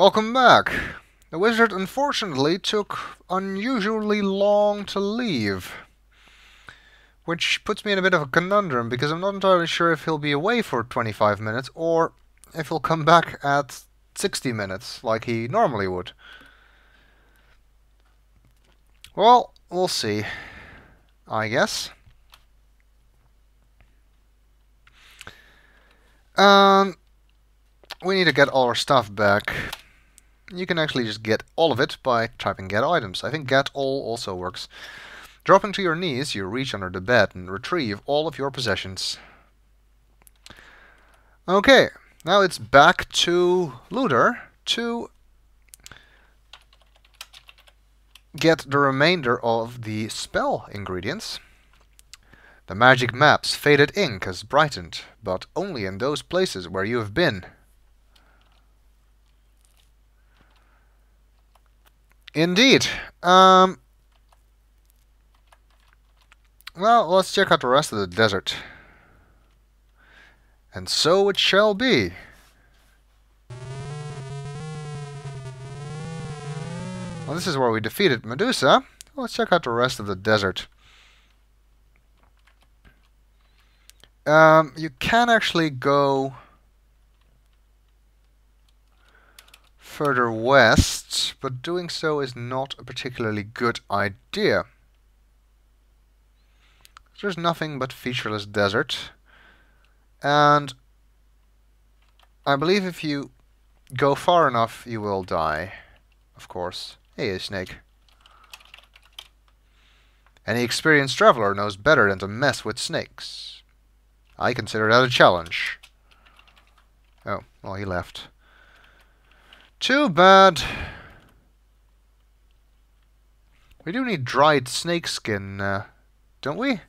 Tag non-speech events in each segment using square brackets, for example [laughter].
Welcome back. The wizard unfortunately took unusually long to leave. Which puts me in a bit of a conundrum because I'm not entirely sure if he'll be away for 25 minutes or if he'll come back at 60 minutes like he normally would. Well, we'll see. I guess. Um, we need to get all our stuff back. You can actually just get all of it by typing get items. I think get all also works. Dropping to your knees, you reach under the bed and retrieve all of your possessions. Okay, now it's back to Llewdor to get the remainder of the spell ingredients. The magic map's faded ink has brightened, but only in those places where you have been. Indeed. Um, well, let's check out the rest of the desert. And so it shall be. Well, this is where we defeated Medusa. Let's check out the rest of the desert. Um, you can actually go further west, but doing so is not a particularly good idea. There's nothing but featureless desert. And I believe if you go far enough, you will die. Of course. Hey, snake. Any experienced traveler knows better than to mess with snakes. I consider that a challenge. Oh, well, he left. Too bad. We do need dried snakeskin, uh, don't we?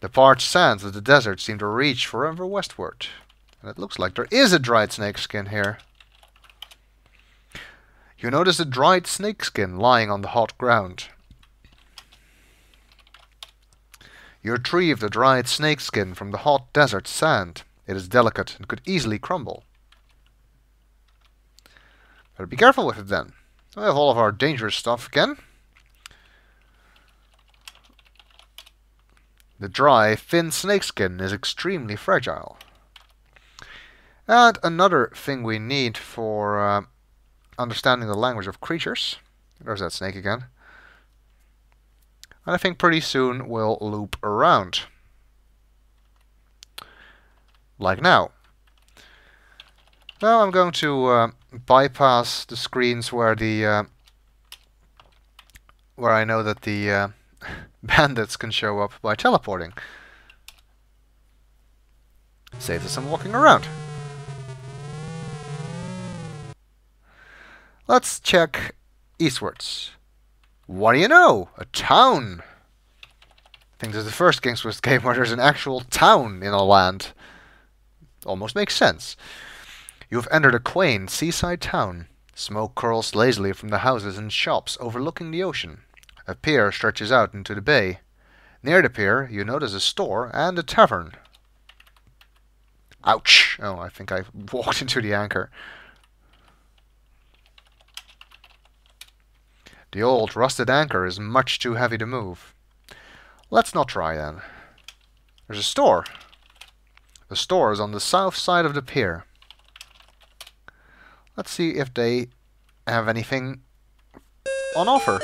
The parched sands of the desert seem to reach forever westward. And it looks like there is a dried snakeskin here. You notice a dried snakeskin lying on the hot ground. You retrieve the dried snakeskin from the hot desert sand. It is delicate and could easily crumble. Better be careful with it then. We have all of our dangerous stuff again. The dry, thin snakeskin is extremely fragile. And another thing we need for uh, understanding the language of creatures. There's that snake again. And I think pretty soon we'll loop around. Like now. Now I'm going to uh, bypass the screens where the uh, where I know that the uh, [laughs] bandits can show up by teleporting. Saves us some walking around. Let's check eastwards. What do you know? A town! I think this is the first game [laughs] where there's an actual town in a land. Almost makes sense. You have entered a quaint seaside town. Smoke curls lazily from the houses and shops overlooking the ocean. A pier stretches out into the bay. Near the pier, you notice a store and a tavern. Ouch! Oh, I think I walked [laughs] into the anchor. The old rusted anchor is much too heavy to move. Let's not try then. There's a store. The store is on the south side of the pier. Let's see if they have anything on offer.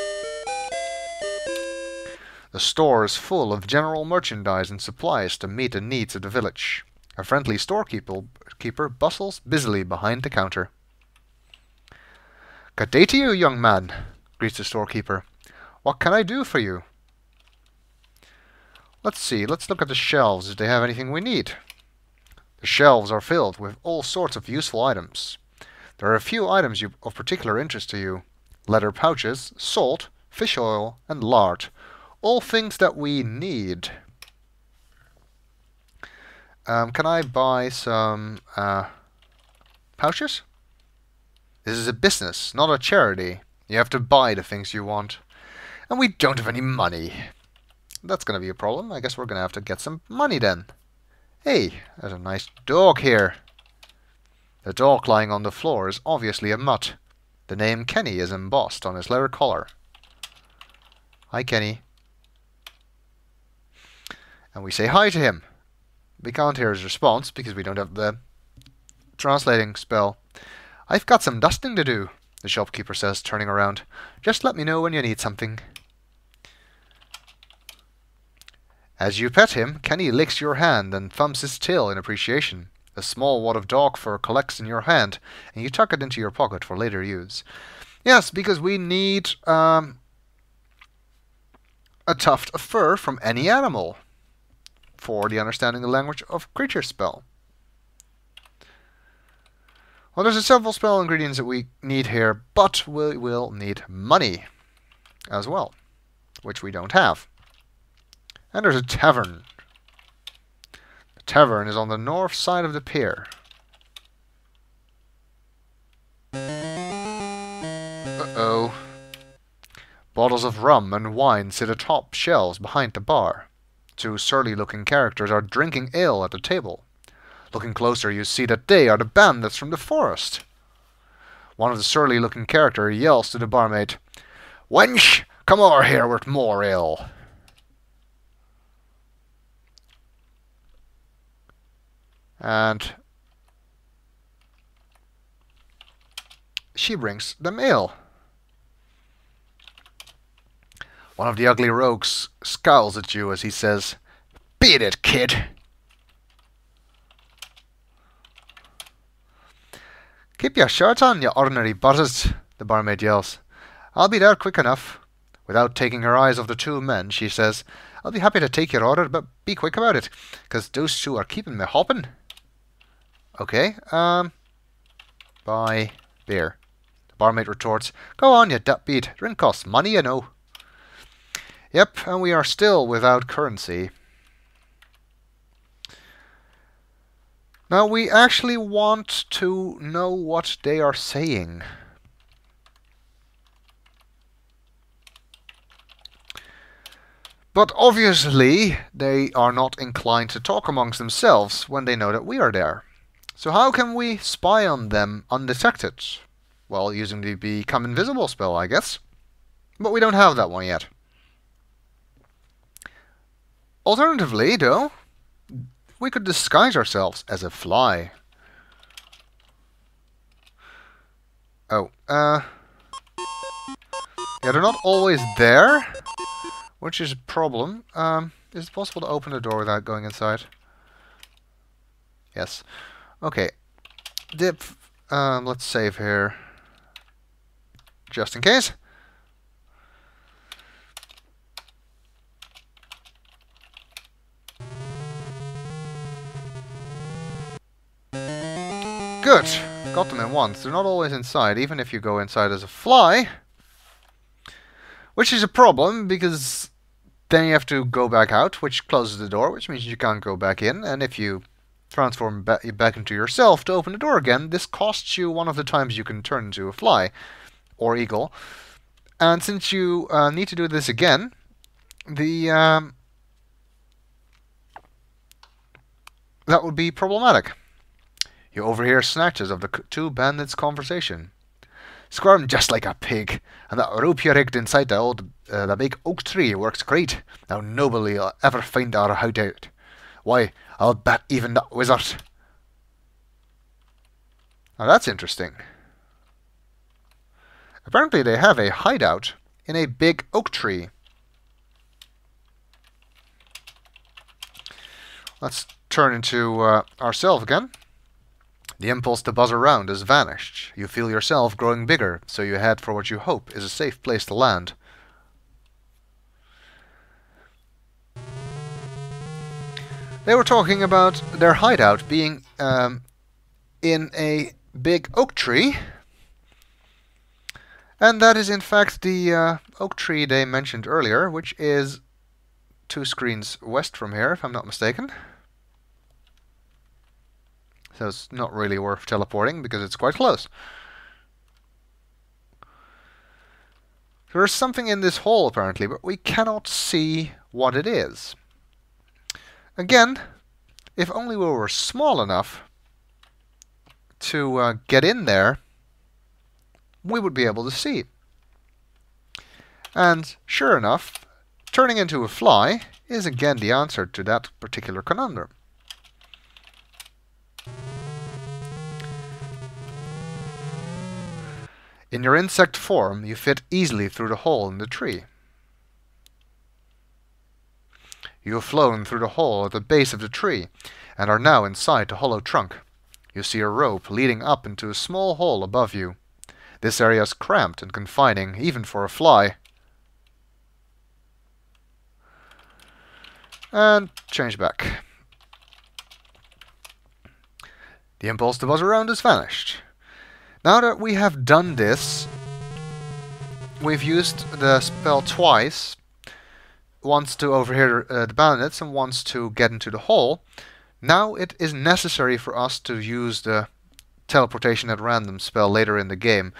The store is full of general merchandise and supplies to meet the needs of the village. A friendly storekeeper keeper bustles busily behind the counter. Good day to you, young man, greets the storekeeper. What can I do for you? Let's see, let's look at the shelves if they have anything we need. The shelves are filled with all sorts of useful items. There are a few items you, of particular interest to you. Leather pouches, salt, fish oil, and lard. All things that we need. Um, can I buy some uh, pouches? This is a business, not a charity. You have to buy the things you want. And we don't have any money. That's going to be a problem. I guess we're going to have to get some money then. Hey, there's a nice dog here. The dog lying on the floor is obviously a mutt. The name Kenny is embossed on his leather collar. Hi, Kenny. And we say hi to him. We can't hear his response because we don't have the translating spell. I've got some dusting to do, the shopkeeper says, turning around. Just let me know when you need something. As you pet him, Kenny licks your hand and thumps his tail in appreciation. A small wad of dog fur collects in your hand, and you tuck it into your pocket for later use. Yes, because we need um, a tuft of fur from any animal for the understanding the language of creature spell. Well, there's a several spell ingredients that we need here, but we will need money as well, which we don't have. And there's a tavern. Tavern is on the north side of the pier. Uh-oh. Bottles of rum and wine sit atop shelves behind the bar. Two surly-looking characters are drinking ale at the table. Looking closer, you see that they are the bandits from the forest. One of the surly-looking character yells to the barmaid, Wench, come over here with more ale. And she brings the mail. One of the ugly rogues scowls at you as he says, Beat it, kid! Keep your shirt on, you ordinary buzzards, the barmaid yells. I'll be there quick enough. Without taking her eyes off the two men, she says, I'll be happy to take your order, but be quick about it, 'cause those two are keeping me hopping. Okay, um, buy beer. The barmaid retorts, Go on, you deadbeat. Drink costs money, you know. Yep, and we are still without currency. Now we actually want to know what they are saying. But obviously they are not inclined to talk amongst themselves when they know that we are there. So how can we spy on them undetected? Well, using the Become Invisible spell, I guess. But we don't have that one yet. Alternatively, though, we could disguise ourselves as a fly. Oh, uh... Yeah, they're not always there, which is a problem. Um, is it possible to open the door without going inside? Yes. Okay. Dip. Um, let's save here. Just in case. Good. Got them in once. They're not always inside, even if you go inside as a fly. Which is a problem, because then you have to go back out, which closes the door, which means you can't go back in. And if you transform ba back into yourself to open the door again, this costs you one of the times you can turn into a fly or eagle. And since you uh, need to do this again, the um, that would be problematic. You overhear snatches of the two bandits' conversation. Squirm just like a pig, and that rope you rigged inside the old, uh, the big oak tree works great. Now nobody will ever find our hideout. Why, I'll bet even that wizard. Now that's interesting. Apparently they have a hideout in a big oak tree. Let's turn into uh, ourselves again. The impulse to buzz around has vanished. You feel yourself growing bigger, so you head for what you hope is a safe place to land. They were talking about their hideout being um, in a big oak tree. And that is in fact the uh, oak tree they mentioned earlier, which is two screens west from here, if I'm not mistaken so it's not really worth teleporting because it's quite close. There is something in this hole apparently, but we cannot see what it is. Again, if only we were small enough to uh, get in there, we would be able to see. And sure enough, turning into a fly is again the answer to that particular conundrum. In your insect form, you fit easily through the hole in the tree. You have flown through the hole at the base of the tree, and are now inside the hollow trunk. You see a rope leading up into a small hole above you. This area is cramped and confining, even for a fly. And change back. The impulse to buzz around has vanished. Now that we have done this, we've used the spell twice. Once to overhear uh, the bandits and wants to get into the hole. Now it is necessary for us to use the teleportation at random spell later in the game.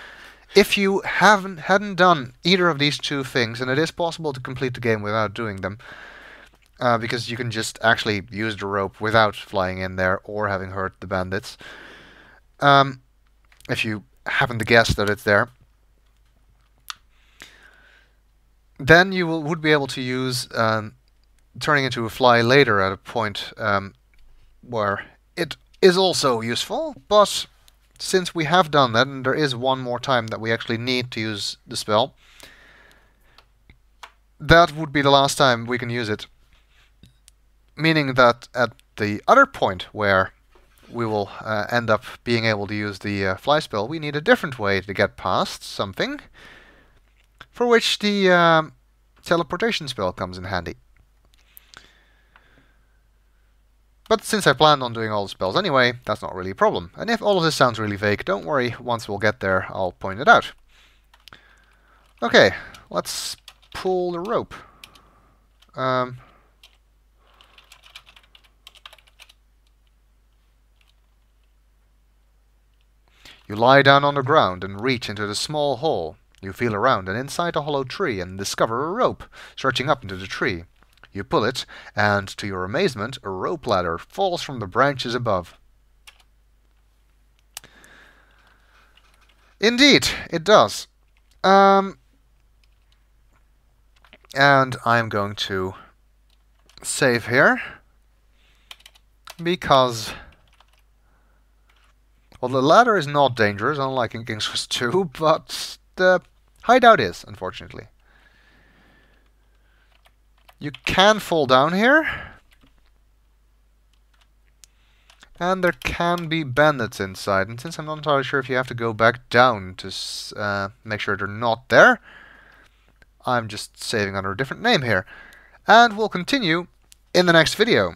If you haven't hadn't done either of these two things, and it is possible to complete the game without doing them, uh, because you can just actually use the rope without flying in there or having hurt the bandits. Um, if you happen to guess that it's there. Then you will, would be able to use um, turning into a fly later at a point um, where it is also useful, but since we have done that, and there is one more time that we actually need to use the spell, that would be the last time we can use it. Meaning that at the other point where we will uh, end up being able to use the uh, fly spell, we need a different way to get past something, for which the uh, teleportation spell comes in handy. But since I planned on doing all the spells anyway, that's not really a problem. And if all of this sounds really vague, don't worry, once we'll get there, I'll point it out. Okay, let's pull the rope. Um, You lie down on the ground and reach into the small hole. You feel around and inside a hollow tree and discover a rope stretching up into the tree. You pull it, and to your amazement, a rope ladder falls from the branches above. Indeed, it does. Um, and I'm going to save here because well, the ladder is not dangerous, unlike in King's Quest 2, [laughs] but the hideout is, unfortunately. You can fall down here. And there can be bandits inside, and since I'm not entirely sure if you have to go back down to uh, make sure they're not there, I'm just saving under a different name here. And we'll continue in the next video.